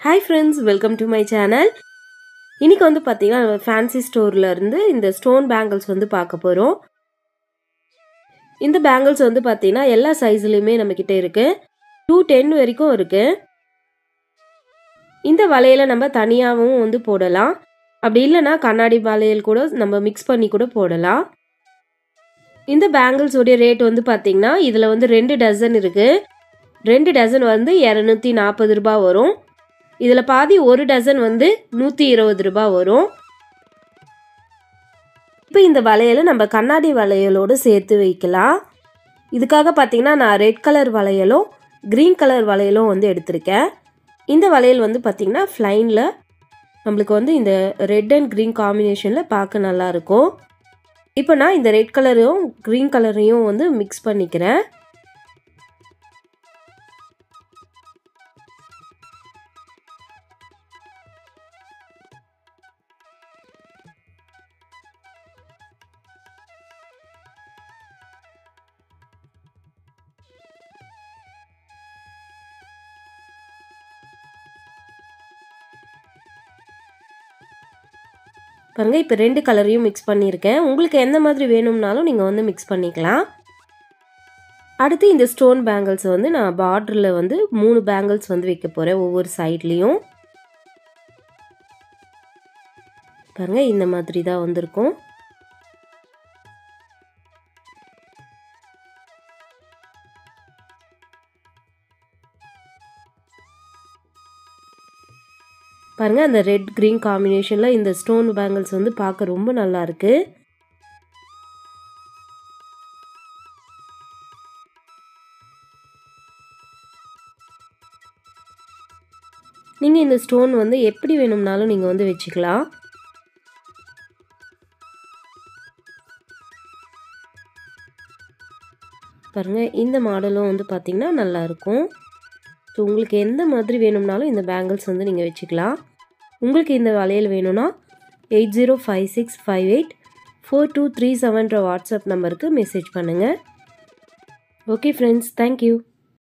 Hi friends welcome to my channel இன்னைக்கு வந்து பார்த்தீங்கன்னா நம்ம ஃபேன்சி ஸ்டோர்லேருந்து இந்த ஸ்டோன் பேங்கிள்ஸ் வந்து பார்க்க போகிறோம் இந்த பேங்கிள்ஸ் வந்து பார்த்தீங்கன்னா எல்லா சைஸ்லேயுமே நம்மக்கிட்ட இருக்குது டூ டென் வரைக்கும் இருக்குது இந்த வலையில் நம்ம தனியாகவும் வந்து போடலாம். அப்படி இல்லைன்னா கண்ணாடி வளையல் கூட நம்ம மிக்ஸ் பண்ணி கூட போடலாம். இந்த பேங்கிள்ஸோடைய ரேட் வந்து பார்த்தீங்கன்னா இதில் வந்து ரெண்டு டசன் இருக்குது ரெண்டு டசன் வந்து இரநூத்தி நாற்பது ரூபாய் வரும். இதில் பாதி ஒரு டசன் வந்து நூற்றி இருபது ரூபாய் வரும். இப்போ இந்த வளையலை நம்ம கண்ணாடி வளையலோடு சேர்த்து வைக்கலாம். இதுக்காக பார்த்தீங்கன்னா நான் ரெட் கலர் வளையலும் க்ரீன் கலர் வளையலும் வந்து எடுத்திருக்கேன். இந்த வளையல் வந்து பார்த்திங்கன்னா ஃப்ளைனில் நம்மளுக்கு வந்து இந்த ரெட் அண்ட் க்ரீன் காம்பினேஷனில் பார்க்க நல்லாயிருக்கும் இப்போ நான் இந்த ரெட் கலரையும் க்ரீன் கலரையும் வந்து மிக்ஸ் பண்ணிக்கிறேன். பாருங்கள் இப்போ ரெண்டு கலரையும் மிக்ஸ் பண்ணியிருக்கேன். உங்களுக்கு எந்த மாதிரி வேணும்னாலும் நீங்கள் வந்து மிக்ஸ் பண்ணிக்கலாம். அடுத்து இந்த ஸ்டோன் பேங்கிள்ஸ் வந்து நான் பார்டரில் வந்து மூணு பேங்கிள்ஸ் வந்து வைக்க போகிறேன் ஒவ்வொரு சைட்லேயும் பாருங்கள் இந்த மாதிரி தான் வந்திருக்கும். பாருங்கள் அந்த ரெட் க்ரீன் காம்பினேஷனில் இந்த ஸ்டோன் பேங்கிள்ஸ் வந்து பார்க்க ரொம்ப நல்லா இருக்கு. நீங்கள் இந்த ஸ்டோன் வந்து எப்படி வேணும்னாலும் நீங்கள் வந்து வச்சுக்கலாம். பாருங்கள் இந்த மாடலும் வந்து பார்த்திங்கன்னா நல்லாயிருக்கும் ஸோ உங்களுக்கு எந்த மாதிரி வேணும்னாலும் இந்த பேங்கிள்ஸ் வந்து நீங்கள் வச்சுக்கலாம். உங்களுக்கு இந்த வளையல் வேணும்னா eight zero five six five eight four two three செவன்ற WhatsApp நம்பருக்கு மெசேஜ் பண்ணுங்கள் ஓகே ஃப்ரெண்ட்ஸ் தேங்க்யூ